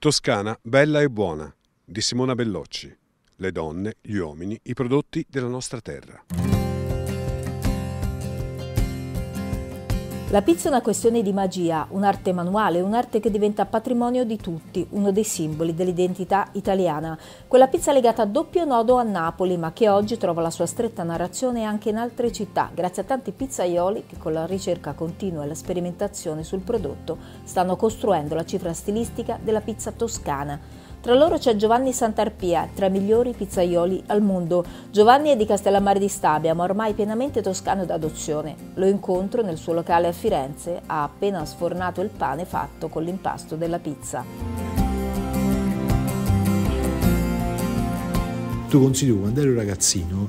Toscana bella e buona di Simona Bellocci. Le donne, gli uomini, i prodotti della nostra terra. La pizza è una questione di magia, un'arte manuale, un'arte che diventa patrimonio di tutti, uno dei simboli dell'identità italiana. Quella pizza legata a doppio nodo a Napoli, ma che oggi trova la sua stretta narrazione anche in altre città, grazie a tanti pizzaioli che con la ricerca continua e la sperimentazione sul prodotto stanno costruendo la cifra stilistica della pizza toscana. Tra loro c'è Giovanni Santarpia, tra i migliori pizzaioli al mondo. Giovanni è di Castellammare di Stabia, ma ormai pienamente toscano d'adozione. Lo incontro nel suo locale a Firenze, ha appena sfornato il pane fatto con l'impasto della pizza. Tu consideri quando ero ragazzino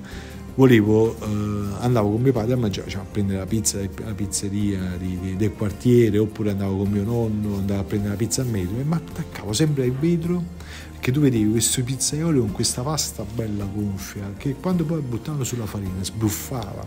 volevo, eh, andavo con mio padre a mangiare, cioè a prendere la pizza alla pizzeria di, di, del quartiere, oppure andavo con mio nonno, andavo a prendere la pizza al metro e mi attaccavo sempre al vetro perché tu vedevi questi pizzaioli con questa pasta bella gonfia che quando poi buttavano sulla farina sbuffava.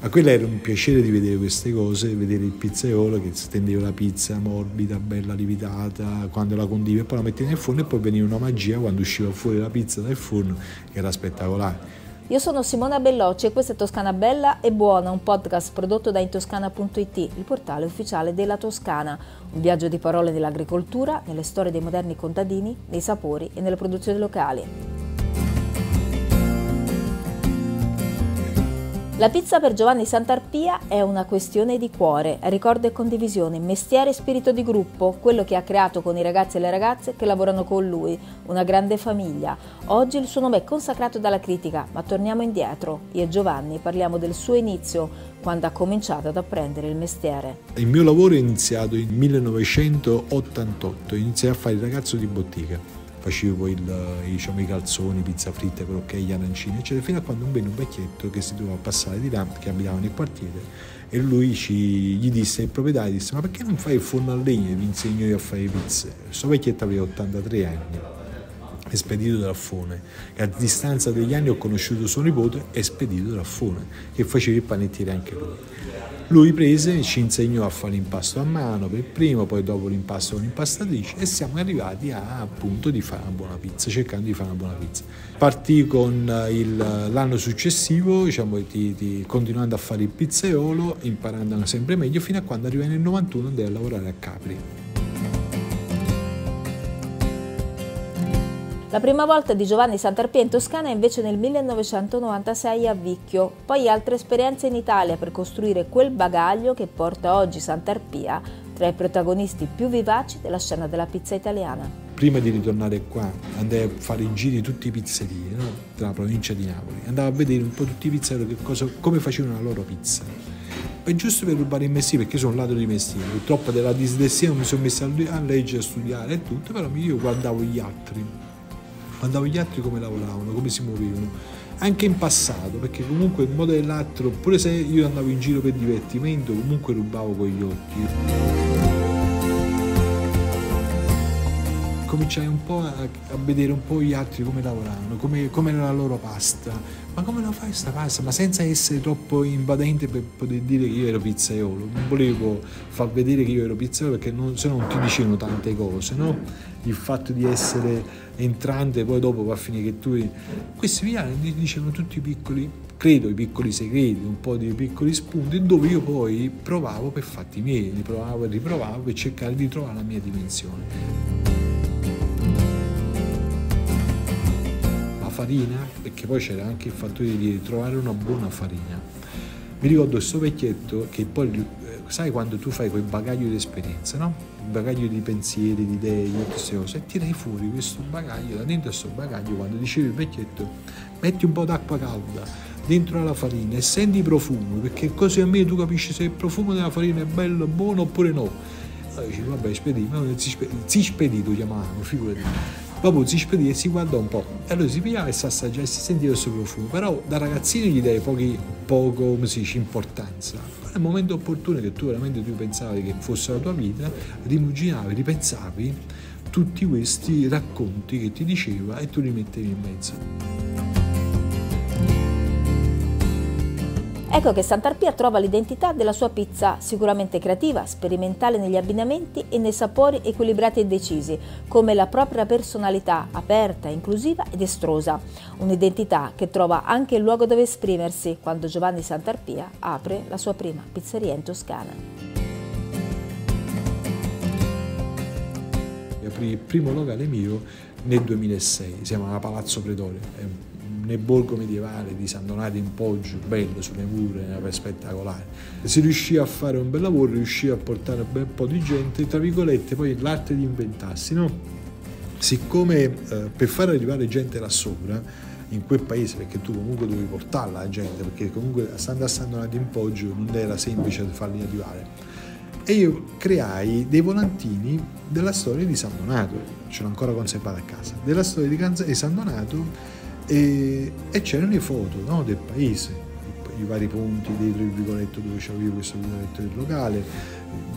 A quello era un piacere di vedere queste cose, vedere il pizzaiolo che stendeva la pizza morbida, bella lievitata, quando la condiva e poi la metteva nel forno e poi veniva una magia quando usciva fuori la pizza dal forno che era spettacolare. Io sono Simona Bellocci e questa è Toscana Bella e Buona, un podcast prodotto da intoscana.it, il portale ufficiale della Toscana. Un viaggio di parole nell'agricoltura, nelle storie dei moderni contadini, nei sapori e nelle produzioni locali. La pizza per Giovanni Santarpia è una questione di cuore, ricordo e condivisione, mestiere e spirito di gruppo, quello che ha creato con i ragazzi e le ragazze che lavorano con lui, una grande famiglia. Oggi il suo nome è consacrato dalla critica, ma torniamo indietro. Io e Giovanni parliamo del suo inizio, quando ha cominciato ad apprendere il mestiere. Il mio lavoro è iniziato in 1988, iniziai a fare il ragazzo di bottega facevo il, diciamo, i calzoni, pizza fritta, crocchè, gli arancini, eccetera, fino a quando venne un vecchietto che si doveva passare di là, che abitava nel quartiere, e lui ci, gli disse, il proprietario disse, ma perché non fai il forno a legna e vi insegno io a fare pizze? Questo vecchietto aveva 83 anni, è spedito da Raffone, e a distanza degli anni ho conosciuto suo nipote, è spedito da Raffone, che faceva il panettiere anche lui. Lui prese e ci insegnò a fare l'impasto a mano per primo, poi dopo l'impasto con l'impastatrice e siamo arrivati a appunto di fare una buona pizza, cercando di fare una buona pizza. Partì con l'anno successivo, diciamo, di, di, continuando a fare il pizzaiolo, imparando sempre meglio, fino a quando arrivai nel 91 andai a lavorare a Capri. La prima volta di Giovanni Santarpia in Toscana è invece nel 1996 a Vicchio, poi altre esperienze in Italia per costruire quel bagaglio che porta oggi Santarpia tra i protagonisti più vivaci della scena della pizza italiana. Prima di ritornare qua andai a fare i giri tutte le pizzerie no? della provincia di Napoli, andavo a vedere un po' tutti i pizzeri come facevano la loro pizza. È giusto per rubare il mestiere, perché sono un lato di mestiere. Purtroppo della dislessia mi sono messo a leggere, a studiare e tutto, però io guardavo gli altri guardavo gli altri come lavoravano, come si muovevano, anche in passato, perché comunque in modo dell'altro, pure se io andavo in giro per divertimento, comunque rubavo con gli occhi. Cominciai un po' a, a, vedere un po' gli altri come lavoravano, come, come era la loro pasta, ma come la fai questa pasta? Ma senza essere troppo invadente per poter dire che io ero pizzaiolo. Non volevo far vedere che io ero pizzaiolo perché non, se no non ti dicevano tante cose, no? Il fatto di essere entrante poi dopo va a finire che tu... Questi viani dicevano tutti i piccoli, credo i piccoli segreti, un po' di piccoli spunti, dove io poi provavo per fatti miei, li provavo e riprovavo per cercare di trovare la mia dimensione. Farina, perché poi c'era anche il fatto di trovare una buona farina. Mi ricordo questo vecchietto che poi, eh, sai quando tu fai quel bagaglio di esperienza, no? Il bagaglio di pensieri, di idee, di queste cose, e tirai fuori questo bagaglio, da dentro questo bagaglio, quando dicevi il vecchietto, metti un po' d'acqua calda dentro alla farina e senti i profumi, perché così a me tu capisci se il profumo della farina è bello, buono oppure no. Allora dici, vabbè, spedito, si spedito chiamavano, figurati. Dopo si spedì e si guardò un po'. E allora si pigliava e si assaggiava e si sentiva suo profumo. Però da ragazzino gli dai pochi, poco, come si dice, importanza. Nel momento opportuno che tu veramente tu pensavi che fosse la tua vita, rimuginavi, ripensavi tutti questi racconti che ti diceva e tu li mettevi in mezzo. Ecco che Sant'Arpia trova l'identità della sua pizza sicuramente creativa, sperimentale negli abbinamenti e nei sapori equilibrati e decisi, come la propria personalità aperta, inclusiva ed estrosa. Un'identità che trova anche il luogo dove esprimersi quando Giovanni Sant'Arpia apre la sua prima pizzeria in Toscana. aprì il primo locale mio nel 2006, si chiama Palazzo Pretorio, nel borgo medievale di San Donato in Poggio, bello sulle mura, spettacolare. Si riuscì a fare un bel lavoro, riuscì a portare un bel po' di gente, tra virgolette, poi l'arte di inventarsi, no? Siccome eh, per far arrivare gente là sopra, in quel paese, perché tu comunque dovevi portarla la gente, perché comunque stando a San Donato in Poggio non era semplice farli arrivare e io creai dei volantini della storia di San Donato, ce l'ho ancora conservata a casa, della storia di San Donato e, e c'erano le foto no, del paese, i, vari punti dietro il vicoletto dove c'avevo questo vicoletto del locale,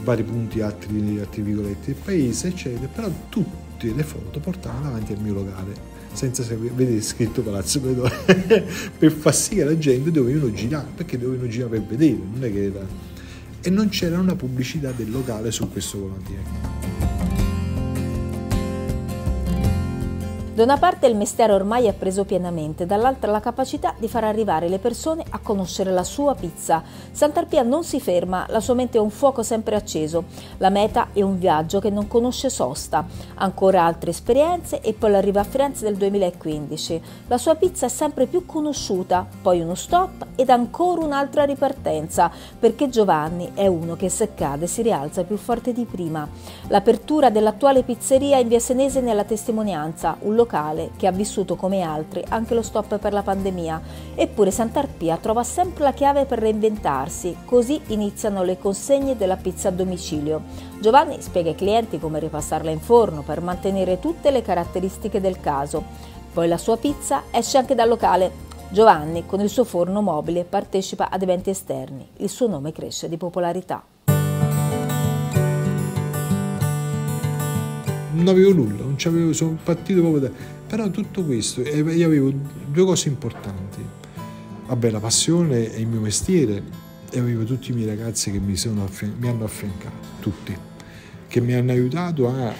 vari punti altri, altri vicoletti del paese, eccetera, però tutte le foto portavano davanti al mio locale senza vedere scritto Palazzo Predore per far sì che la gente dovevano girare perché dovevano girare per vedere non è che era e non c'era una pubblicità del locale su questo volantino. Da una parte il mestiere ormai è preso pienamente, dall'altra la capacità di far arrivare le persone a conoscere la sua pizza. Sant'Arpia non si ferma, la sua mente è un fuoco sempre acceso. La meta è un viaggio che non conosce sosta. Ancora altre esperienze e poi l'arrivo a Firenze del 2015. La sua pizza è sempre più conosciuta, poi uno stop ed ancora un'altra ripartenza, perché Giovanni è uno che se cade si rialza più forte di prima. L'apertura dell'attuale pizzeria in via Senese nella testimonianza, un locale che ha vissuto come altri anche lo stop per la pandemia. Eppure Sant'Arpia trova sempre la chiave per reinventarsi, così iniziano le consegne della pizza a domicilio. Giovanni spiega ai clienti come ripassarla in forno per mantenere tutte le caratteristiche del caso. Poi la sua pizza esce anche dal locale. Giovanni, con il suo forno mobile, partecipa ad eventi esterni. Il suo nome cresce di popolarità. Non avevo nulla, non c'avevo, sono partito proprio da... Però tutto questo, io avevo due cose importanti. Vabbè, la passione e il mio mestiere e avevo tutti i miei ragazzi che mi, affian- mi hanno affiancato, tutti, che mi hanno aiutato a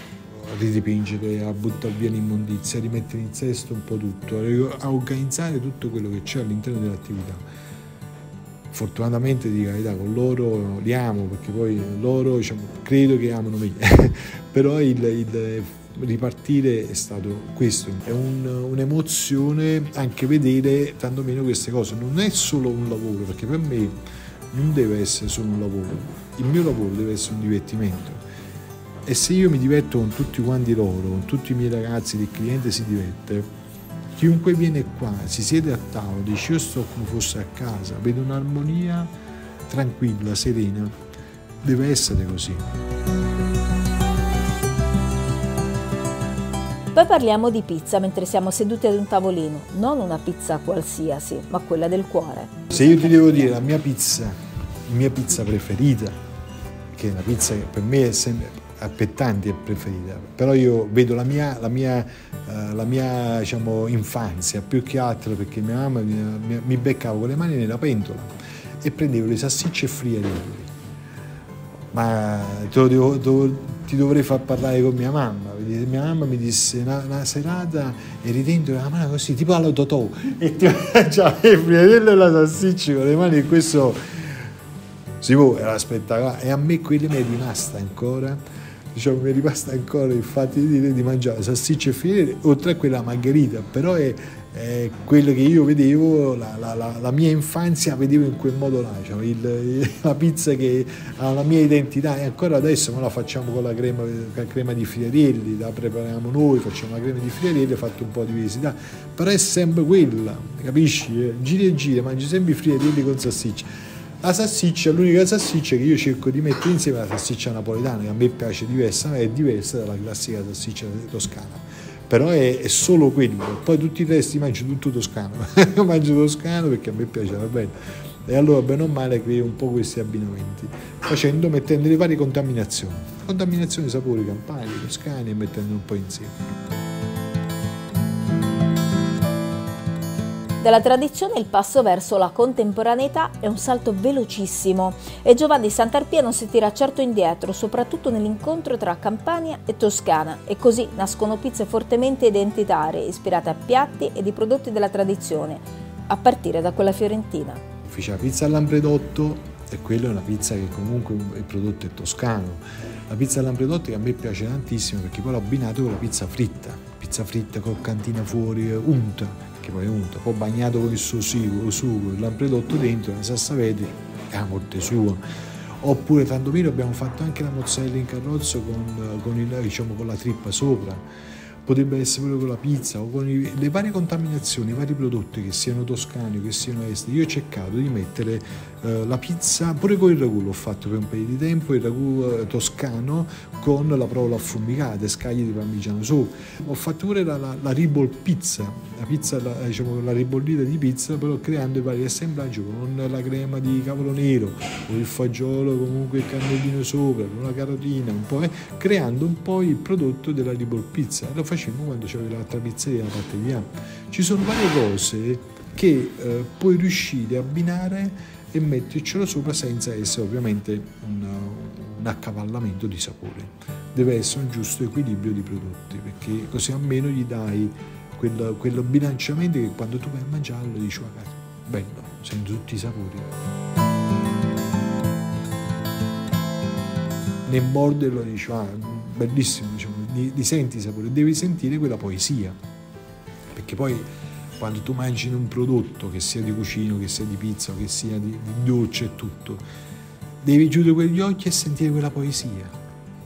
ridipingere, a buttare via l'immondizia, a rimettere in sesto un po' tutto, a organizzare tutto quello che c'è all'interno dell'attività fortunatamente di carità con loro li amo perché poi loro diciamo, credo che amano me. Però il, il, ripartire è stato questo. È un, un'emozione anche vedere tanto meno queste cose. Non è solo un lavoro perché per me non deve essere solo un lavoro. Il mio lavoro deve essere un divertimento. E se io mi diverto con tutti quanti loro con tutti i miei ragazzi il cliente si diverte Chiunque viene qua, si siede a tavola, dice io sto come fosse a casa, vedo un'armonia tranquilla, serena. Deve essere così. Poi parliamo di pizza mentre siamo seduti ad un tavolino, non una pizza qualsiasi, ma quella del cuore. Se io ti devo dire la mia pizza, la mia pizza preferita, che è una pizza che per me è sempre per tanti è preferita, però io vedo la mia, la mia, uh, la mia diciamo, infanzia più che altro perché mia mamma mi, mi, beccava con le mani nella pentola e prendevo le salsicce e friarielli. Ma devo, devo, ti dovrei far parlare con mia mamma, mia mamma mi disse una, una serata eri dentro la mano così, tipo allo totò, e ti mangiava il friariello e la salsiccia con le mani e questo si può, era spettacolare. E a me quella mi è rimasta ancora diciamo, mi è rimasta ancora il fatto di di mangiare salsicce e fiere, oltre a quella margherita, però è, è quello che io vedevo, la, la, la, la, mia infanzia vedevo in quel modo là, diciamo, il, la pizza che ha la mia identità e ancora adesso noi la facciamo con la crema, crema di friarielli, la prepariamo noi, facciamo la crema di friarielli, fatto un po' di diversità, però è sempre quella, capisci? Giri e giri, mangi sempre i friarielli con salsiccia la salsiccia, l'unica salsiccia che io cerco di mettere insieme è la salsiccia napoletana, che a me piace diversa, è diversa dalla classica salsiccia toscana. Però è, è solo quello, poi tutti i resti mangio tutto toscano, mangio toscano perché a me piace, bene. E allora bene o male creo un po' questi abbinamenti, facendo, mettendo le varie contaminazioni, contaminazioni sapori campani, toscani e mettendo un po' insieme. Dalla tradizione il passo verso la contemporaneità è un salto velocissimo e Giovanni Santarpia non si tira certo indietro, soprattutto nell'incontro tra Campania e Toscana e così nascono pizze fortemente identitarie, ispirate a piatti e di prodotti della tradizione, a partire da quella fiorentina. Fece la pizza all'ampredotto e quella è una pizza che comunque il prodotto è toscano. La pizza all'ampredotto che a me piace tantissimo perché poi l'ho abbinato con la pizza fritta, pizza fritta croccantina fuori, unta, che poi è unto, poi bagnato con il suo sugo, sugo il lampredotto dentro, la salsa vedi, è la morte sua. Oppure tanto meno abbiamo fatto anche la mozzarella in carrozzo con, con, il, diciamo, con la trippa sopra potrebbe essere pure con la pizza o con i, le varie contaminazioni, i vari prodotti che siano toscani o che siano esteri. Io ho cercato di mettere eh, la pizza, pure con il ragù l'ho fatto per un paio di tempo, il ragù eh, toscano con la provola affumicata, scaglie di parmigiano su. Ho fatto pure la, la, la ribol pizza, la pizza, la, diciamo, la ribollita di pizza, però creando i vari assemblaggi con la crema di cavolo nero, o il fagiolo comunque il cannellino sopra, con la carotina, un po', eh, creando un po' il prodotto della ribol pizza. Lo facemmo quando c'era l'altra pizzeria da parte di A. Ci sono varie cose che eh, puoi riuscire a abbinare e mettercelo sopra senza essere ovviamente un, un accavallamento di sapore. Deve essere un giusto equilibrio di prodotti perché così almeno gli dai quel, quello bilanciamento che quando tu vai a mangiarlo dici guarda, bello, senti tutti i sapori. Nel morderlo dici ah, bellissimo, diciamo, li, li senti i sapori, devi sentire quella poesia perché poi quando tu mangi un prodotto, che sia di cucina, che sia di pizza, che sia di, di dolce e tutto, devi chiudere quegli occhi e sentire quella poesia,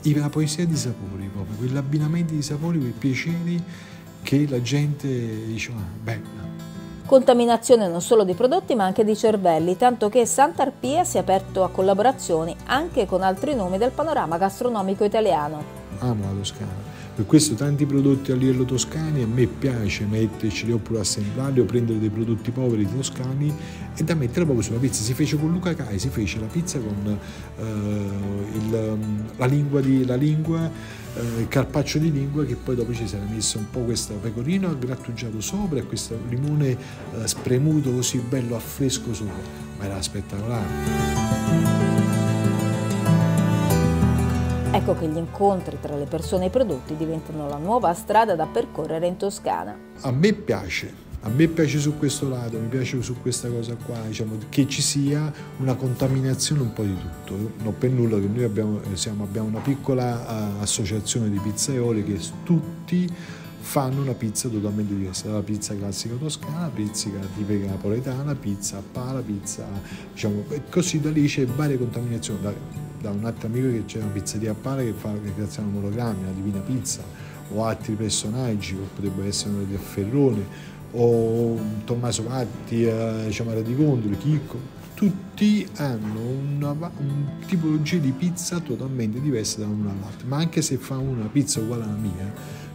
la poesia di sapori proprio, quell'abbinamento di sapori, quei piaceri che la gente dice, ah, bella. Contaminazione non solo di prodotti ma anche di cervelli, tanto che Sant'Arpia si è aperto a collaborazioni anche con altri nomi del panorama gastronomico italiano. Amo la Toscana per questo tanti prodotti a livello toscani a me piace metterceli oppure assemblarli o prendere dei prodotti poveri toscani e da mettere proprio sulla pizza. Si fece con Luca Cai, si fece la pizza con uh, il, la lingua, di, la lingua uh, il carpaccio di lingua che poi dopo ci si era messo un po' questo pecorino grattugiato sopra e questo limone uh, spremuto così bello a fresco sopra. Ma era spettacolare. Ecco che gli incontri tra le persone e i prodotti diventano la nuova strada da percorrere in Toscana. A me piace, a me piace su questo lato, mi piace su questa cosa qua, diciamo, che ci sia una contaminazione un po' di tutto. Non per nulla che noi abbiamo, eh, siamo, abbiamo una piccola uh, associazione di pizzaioli che tutti fanno una pizza totalmente diversa, la pizza classica toscana, pizza tipica napoletana, pizza a pala, pizza, diciamo, così da lì c'è varie contaminazioni. Da, un altro amico che c'è una pizzeria a pane che fa che creazione monogrammi, la Divina Pizza, o altri personaggi, che potrebbero essere di Ferrone, o Tommaso Patti, diciamo Radicondoli, Chicco, tutti hanno una, un tipologia di pizza totalmente diversa da una all'altra, ma anche se fa una pizza uguale alla mia,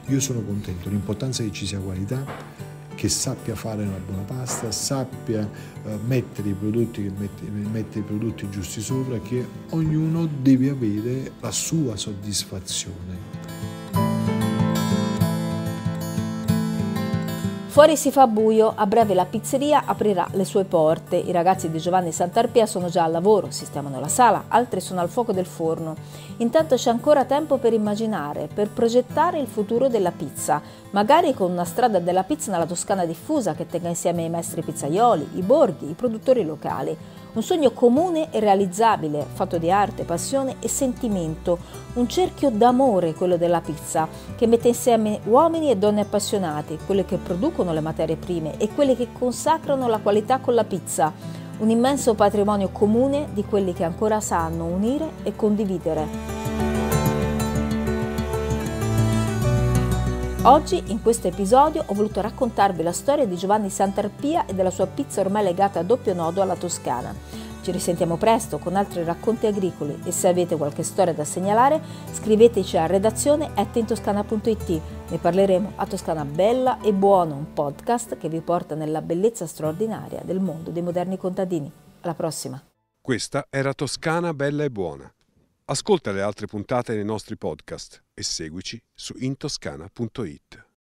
io sono contento, l'importanza è che ci sia qualità che sappia fare una buona pasta, sappia eh, mettere i prodotti, mette, i prodotti giusti sopra, che ognuno deve avere la sua soddisfazione. Fuori si fa buio, a breve la pizzeria aprirà le sue porte. I ragazzi di Giovanni Santarpia sono già al lavoro, sistemano la sala, altri sono al fuoco del forno. Intanto c'è ancora tempo per immaginare, per progettare il futuro della pizza, magari con una strada della pizza nella Toscana diffusa che tenga insieme i maestri pizzaioli, i borghi, i produttori locali. Un sogno comune e realizzabile, fatto di arte, passione e sentimento. Un cerchio d'amore, quello della pizza, che mette insieme uomini e donne appassionati, quelli che producono le materie prime e quelli che consacrano la qualità con la pizza. Un immenso patrimonio comune di quelli che ancora sanno unire e condividere. Oggi in questo episodio ho voluto raccontarvi la storia di Giovanni Santarpia e della sua pizza ormai legata a doppio nodo alla Toscana. Ci risentiamo presto con altri racconti agricoli e se avete qualche storia da segnalare scriveteci a redazione intoscana.it. Ne parleremo a Toscana Bella e Buono, un podcast che vi porta nella bellezza straordinaria del mondo dei moderni contadini. Alla prossima. Questa era Toscana Bella e Buona. Ascolta le altre puntate dei nostri podcast e seguici su intoscana.it.